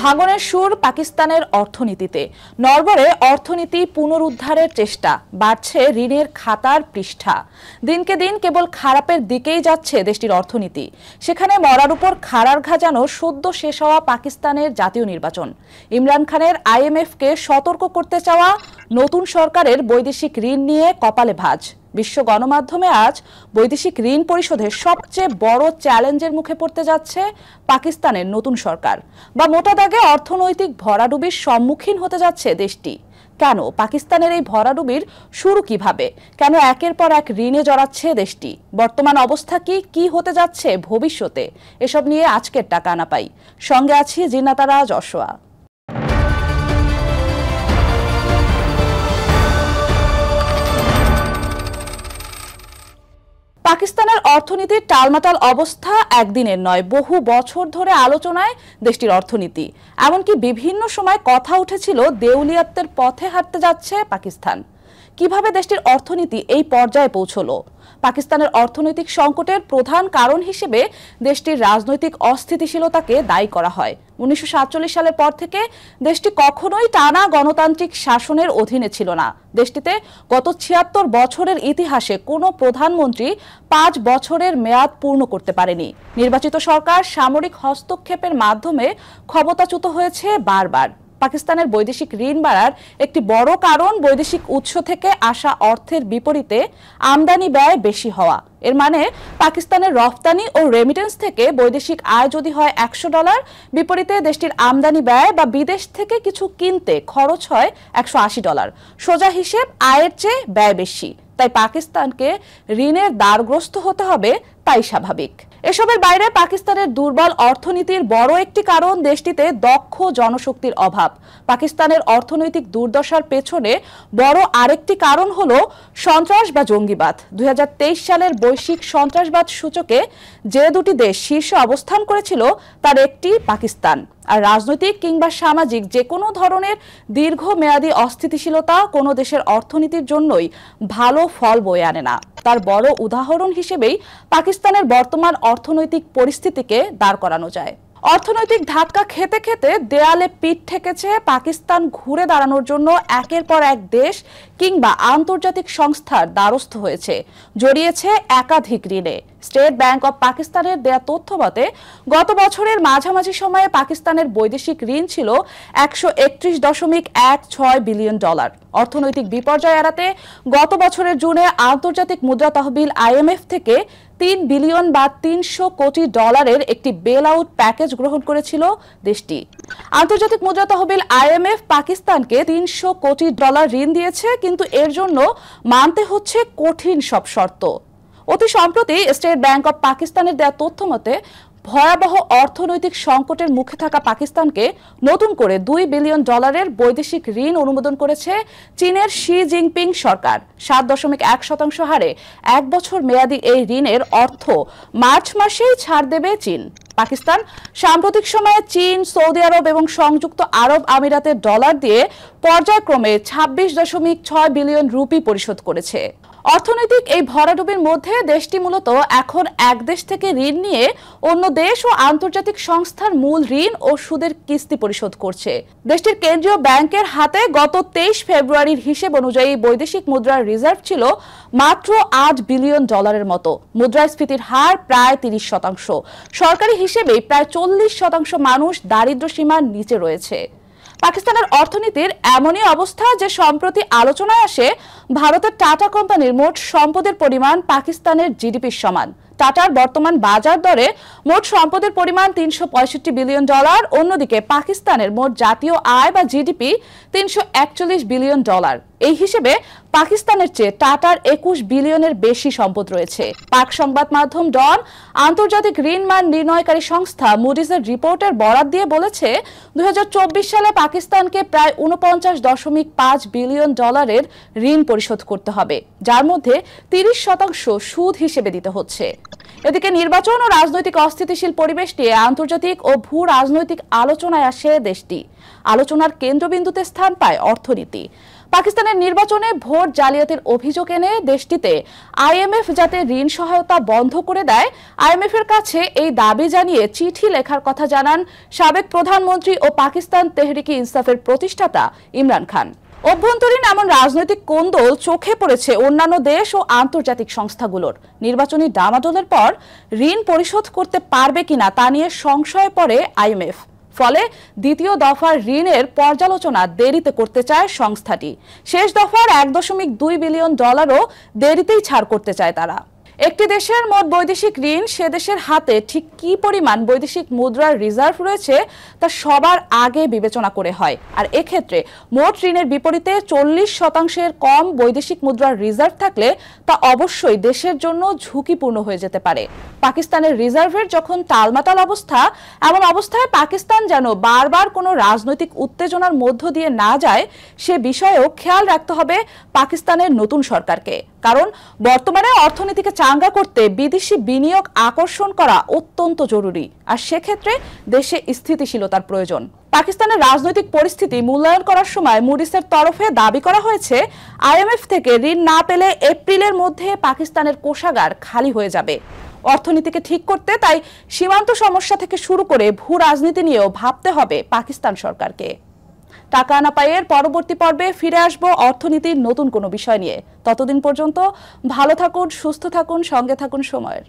ভাঙনের সুর পাকিস্তানের অর্থনীতিতে। নরবরে অর্থনীতি পুনরুদ্ধারের চেষ্টা, বাড়ছে ঋণের খাতার পৃষ্ঠা। দিনকে দিন কেবল খারাপের দিকেই যাচ্ছে দেশটির অর্থনীতি। সেখানে মরার উপর খাড়ার ঘা যেন সদ্য শেষ হওয়া পাকিস্তানের জাতীয় নির্বাচন। ইমরান খানের আইএমএফকে সতর্ক করতে চাওয়া নতুন সরকারের বৈদেশিক ঋণ নিয়ে কপালে ভাঁজ। বিশ্ব গণমাধ্যমে আজ বৈদেশিক ঋণ পরিশোধের সবচেয়ে বড় চ্যালেঞ্জের মুখে পড়তে যাচ্ছে পাকিস্তানের নতুন সরকার। বা মোটা দাগে অর্থনৈতিক ভরাডুবির সম্মুখীন হতে যাচ্ছে দেশটি। কেন? পাকিস্তানের এই ভরাডুবির শুরু কীভাবে? কেন একের পর এক ঋণে জড়াচ্ছে দেশটি? বর্তমান অবস্থা কি? কি হতে যাচ্ছে ভবিষ্যতে? এসব নিয়ে আজকের টাকা আনা পাই। সঙ্গে আছি জিনাতারা যশোয়া পাকিস্তানের অর্থনীতির টালমাটাল অবস্থা একদিনের নয়, বহু বছর ধরে আলোচনায় দেশটির অর্থনীতি। এমনকি বিভিন্ন সময় কথা উঠেছিল, দেউলিয়াত্বের পথে হাঁটতে যাচ্ছে পাকিস্তান। কীভাবে দেশটির অর্থনীতি এই পর্যায়ে পৌঁছলো? পাকিস্তানের অর্থনৈতিক সংকটের প্রধান কারণ হিসেবে দেশটির রাজনৈতিক অস্থিতিশীলতাকে দায়ী করা হয়। উনিশশো সাতচল্লিশ সালের পর থেকে দেশটি কখনোই টানা গণতান্ত্রিক শাসনের অধীনে ছিল না। দেশটিতে গত ছিয়াত্তর বছরের ইতিহাসে কোনো প্রধানমন্ত্রী পাঁচ বছরের মেয়াদ পূর্ণ করতে পারেনি। নির্বাচিত সরকার সামরিক হস্তক্ষেপের মাধ্যমে ক্ষমতাচ্যুত হয়েছে বারবার। পাকিস্তানের বৈদেশিক ঋণ বাড়ার একটি বড় কারণ বৈদেশিক উৎস থেকে আসা অর্থের বিপরীতে আমদানি ব্যয় বেশি হওয়া। এর মানে পাকিস্তানের রফতানি ও রেমিটেন্স থেকে বৈদেশিক আয় যদি হয় একশো ডলার, বিপরীতে দেশটির আমদানি ব্যয় বা বিদেশ থেকে কিছু কিনতে খরচ হয় একশো আশি ডলার। সোজা হিসেব আয়ের চেয়ে ব্যয় বেশি। তাই পাকিস্তানকে ঋণের দ্বারগ্রস্ত হতে হবে, তাই স্বাভাবিক। এসবের বাইরে পাকিস্তানের দুর্বল অর্থনীতির বড় একটি কারণ দেশটিতে দক্ষ জনশক্তির অভাব। পাকিস্তানের অর্থনৈতিক দুর্দশার পেছনে বড় আরেকটি কারণ হল সন্ত্রাস বা জঙ্গিবাদ। দুই হাজার তেইশ সালের বৈশ্বিক সন্ত্রাসবাদ সূচকে যে দুটি দেশ শীর্ষে অবস্থান করেছিল, তার একটি পাকিস্তান। আর রাজনৈতিক কিংবা সামাজিক যে কোনো ধরনের দীর্ঘমেয়াদী অস্থিতিশীলতা কোনো দেশের অর্থনীতির জন্যই ভালো ফল বয়ে আনে না। তার বড় উদাহরণ হিসেবেই পাকিস্তানের বর্তমান অর্থনৈতিক পরিস্থিতিকে দাঁড় করানো যায়। অর্থনৈতিক ধাক্কা খেতে খেতে দেয়ালে পিঠ ঠেকেছে পাকিস্তান ঘুরে দাঁড়ানোর জন্য একের পর এক দেশ কিংবা আন্তর্জাতিক সংস্থার দ্বারস্থ হয়েছে। জড়িয়েছে একাধিক ঋণে। স্টেট ব্যাংক অব পাকিস্তানের দেয়া তথ্য মতে গত বছরের মাঝামাঝি সময়ে পাকিস্তানের বৈদেশিক ঋণ ছিল একশো একত্রিশ দশমিক এক ছয় বিলিয়ন ডলার। অর্থনৈতিক বিপর্যয় এড়াতে গত বছরের জুনে আন্তর্জাতিক মুদ্রা তহবিল আইএমএফ থেকে তিন বিলিয়ন বা তিনশো কোটি ডলারের একটি বেল আউট প্যাকেজ গ্রহণ করেছিল দেশটি। আন্তর্জাতিক মুদ্রা তহবিল আইএমএফ পাকিস্তানকে তিনশো কোটি ডলার ঋণ দিয়েছে, কিন্তু এর জন্য মানতে হচ্ছে কঠিন সব শর্ত। অতি সম্প্রতি স্টেট ব্যাংক অব পাকিস্তানের দেয়া তথ্য মতে ভয়াবহ অর্থনৈতিক সংকটের মুখে থাকা পাকিস্তানকে নতুন করে দুই বিলিয়ন ডলারের বৈদেশিক ঋণ অনুমোদন করেছে চীনের শি জিনপিং সরকার। সাত দশমিক এক শতাংশ হারে এক বছর মেয়াদী এই ঋণের অর্থ মার্চ মাসেই ছাড় দেবে চীন। পাকিস্তান সাম্প্রতিক সময়ে চীন, সৌদি আরব এবং সংযুক্ত আরব আমিরাতের ডলার দিয়ে পর্যায়ক্রমে ছাব্বিশ দশমিক ছয় বিলিয়ন রুপি পরিশোধ করেছে। অর্থনৈতিক এই ভরাডুবির মধ্যে দেশটি মূলত এখন এক দেশ থেকে ঋণ নিয়ে অন্য দেশ ও আন্তর্জাতিক সংস্থার মূল ঋণ ও সুদের কিস্তি পরিশোধ করছে। দেশটির কেন্দ্রীয় ব্যাংকের হাতে গত তেইশ ফেব্রুয়ারির হিসেব অনুযায়ী বৈদেশিক মুদ্রার রিজার্ভ ছিল মাত্র আট বিলিয়ন ডলারের মতো। মুদ্রাস্ফীতির হার প্রায় তিরিশ শতাংশ। সরকারি হিসেবে প্রায় চল্লিশ শতাংশ মানুষ দারিদ্র সীমার নিচে রয়েছে। পাকিস্তানের অর্থনীতির এমনই অবস্থা যে সম্প্রতি আলোচনায় আসে, ভারতের টাটা কোম্পানির মোট সম্পদের পরিমাণ পাকিস্তানের জিডিপির সমান। টাটার বর্তমান বাজার দরে মোট সম্পদের পরিমাণ তিনশো পঁয়ষট্টি বিলিয়ন ডলার, অন্যদিকে পাকিস্তানের মোট জাতীয় আয় বা জিডিপি তিনশো একচল্লিশ বিলিয়ন ডলার। এই হিসেবে পাকিস্তানের চেয়ে টাটার একুশ বিলিয়নের বেশি সম্পদ রয়েছে। পাক সংবাদ মাধ্যম ডন, আন্তর্জাতিক ঋণ মান নির্ণয়কারী সংস্থা মুডিসের রিপোর্টের বরাত দিয়ে বলেছে, দুই হাজার চব্বিশ সালে পাকিস্তানকে প্রায় উনপঞ্চাশ দশমিক পাঁচ বিলিয়ন ডলারের ঋণ পরিশোধ করতে হবে, যার মধ্যে তিরিশ শতাংশ সুদ হিসেবে দিতে হচ্ছে। এদিকে নির্বাচন ও রাজনৈতিক অস্থিতিশীল পরিবেশ নিয়ে আন্তর্জাতিক ও ভূ রাজনৈতিক আলোচনায় আসে দেশটি। আলোচনার কেন্দ্রবিন্দুতে স্থান পায় অর্থনীতি। পাকিস্তানের নির্বাচনে ভোট জালিয়াতির অভিযোগ এনে দেশটিতে আইএমএফ যাতে ঋণ সহায়তা বন্ধ করে দেয় আইএমএফ এর কাছে এই দাবি জানিয়ে চিঠি লেখার কথা জানান সাবেক প্রধানমন্ত্রী ও পাকিস্তান তেহরিকি ইনসাফের প্রতিষ্ঠাতা ইমরান খান। অভ্যন্তরীণ এমন রাজনৈতিক কোন্দল চোখে পড়েছে অন্যান্য দেশ ও আন্তর্জাতিক সংস্থাগুলোর। নির্বাচনী ডামাডোলের পর ঋণ পরিশোধ করতে পারবে কিনা তা নিয়ে সংশয়ে পড়ে আইএমএফ ফলে দ্বিতীয় দফার ঋণের পর্যালোচনা দেরিতে করতে চায় সংস্থাটি। শেষ দফার এক দশমিক দুই বিলিয়ন ডলারও দেরিতেই ছাড় করতে চায় তারা। একটি দেশের মোট বৈদেশিক ঋণ সে দেশের হাতে, ঠিক কি পরিমাণ বৈদেশিক মুদ্রার রিজার্ভ রয়েছে তা সবার আগে বিবেচনা করে হয়। আর এক্ষেত্রে মোট ঋণের বিপরীতে চল্লিশ শতাংশের কম বৈদেশিক মুদ্রার রিজার্ভ থাকলে তা অবশ্যই দেশের জন্য ঝুঁকিপূর্ণ হয়ে যেতে পারে। পাকিস্তানের রিজার্ভের যখন টালমাটাল অবস্থা, এমন অবস্থায় পাকিস্তান যেন বারবার কোনো রাজনৈতিক উত্তেজনার মধ্য দিয়ে না যায়, সে বিষয়েও খেয়াল রাখতে হবে পাকিস্তানের নতুন সরকারকে। কারণ বর্তমানে অর্থনীতিকে চাঙ্গা করতে বিদেশি বিনিয়োগ আকর্ষণ করা অত্যন্ত জরুরি। আর সেক্ষেত্রে দেশে স্থিতিশীলতার প্রয়োজন। পাকিস্তানের রাজনৈতিক পরিস্থিতি মূল্যায়ন করার সময় মুডিসের তরফে দাবি করা হয়েছে, আইএমএফ থেকে ঋণ না পেলে এপ্রিলের মধ্যে পাকিস্তানের কোষাগার খালি হয়ে যাবে। অর্থনীতিকে ঠিক করতে তাই সীমান্ত সমস্যা থেকে শুরু করে ভূ রাজনীতি নিয়েও ভাবতে হবে পাকিস্তান সরকারকে। টাকা আনা পাইয়ের পরবর্তী পর্বে ফিরে আসব অর্থনীতির নতুন কোনো বিষয় নিয়ে। ততদিন পর্যন্ত ভালো থাকুন, সুস্থ থাকুন, সঙ্গে থাকুন সময়ের।